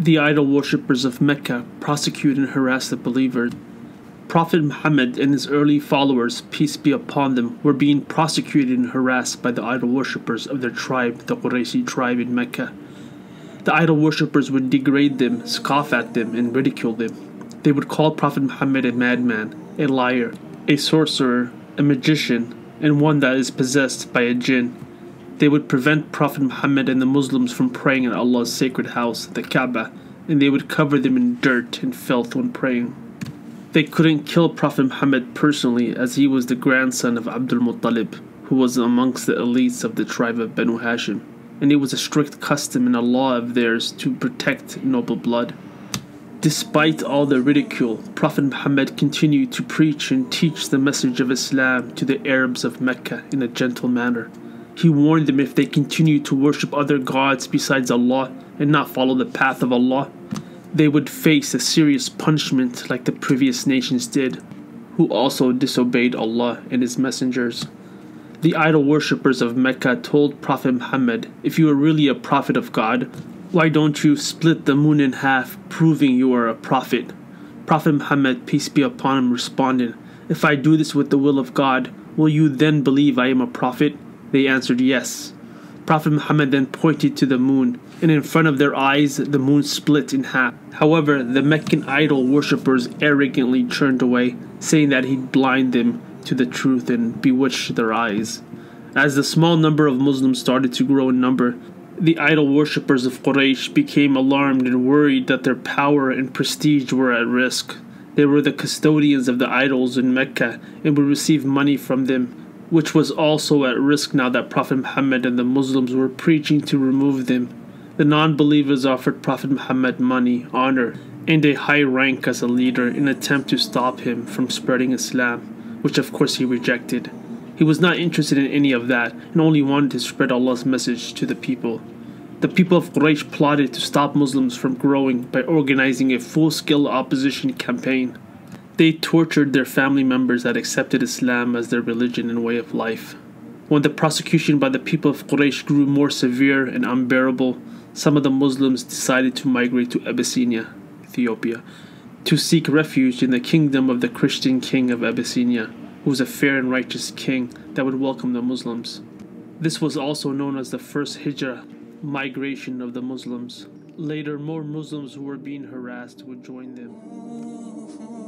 The idol worshippers of Mecca prosecute and harass the believers. Prophet Muhammad and his early followers, peace be upon them, were being prosecuted and harassed by the idol worshippers of their tribe, the Qurayshi tribe in Mecca. The idol worshippers would degrade them, scoff at them, and ridicule them. They would call Prophet Muhammad a madman, a liar, a sorcerer, a magician, and one that is possessed by a jinn. They would prevent Prophet Muhammad and the Muslims from praying in Allah's sacred house, the Kaaba, and they would cover them in dirt and filth when praying. They couldn't kill Prophet Muhammad personally as he was the grandson of Abdul Muttalib, who was amongst the elites of the tribe of Banu Hashim, and it was a strict custom and a law of theirs to protect noble blood. Despite all the ridicule, Prophet Muhammad continued to preach and teach the message of Islam to the Arabs of Mecca in a gentle manner. He warned them if they continued to worship other gods besides Allah and not follow the path of Allah, they would face a serious punishment like the previous nations did, who also disobeyed Allah and His messengers. The idol worshippers of Mecca told Prophet Muhammad, If you are really a prophet of God, why don't you split the moon in half, proving you are a prophet? Prophet Muhammad, peace be upon him, responded, If I do this with the will of God, will you then believe I am a prophet? They answered, Yes. Prophet Muhammad then pointed to the moon, and in front of their eyes the moon split in half. However, the Meccan idol worshippers arrogantly turned away, saying that he'd blind them to the truth and bewitch their eyes. As the small number of Muslims started to grow in number, the idol worshippers of Quraysh became alarmed and worried that their power and prestige were at risk. They were the custodians of the idols in Mecca and would receive money from them, which was also at risk now that Prophet Muhammad and the Muslims were preaching to remove them. The non believers offered Prophet Muhammad money, honor, and a high rank as a leader in an attempt to stop him from spreading Islam, which of course he rejected. He was not interested in any of that and only wanted to spread Allah's message to the people. The people of Quraysh plotted to stop Muslims from growing by organizing a full scale opposition campaign. They tortured their family members that accepted Islam as their religion and way of life. When the prosecution by the people of Quraysh grew more severe and unbearable, some of the Muslims decided to migrate to Abyssinia, Ethiopia, to seek refuge in the kingdom of the Christian king of Abyssinia who was a fair and righteous king that would welcome the Muslims. This was also known as the first Hijrah, migration of the Muslims. Later, more Muslims who were being harassed would join them.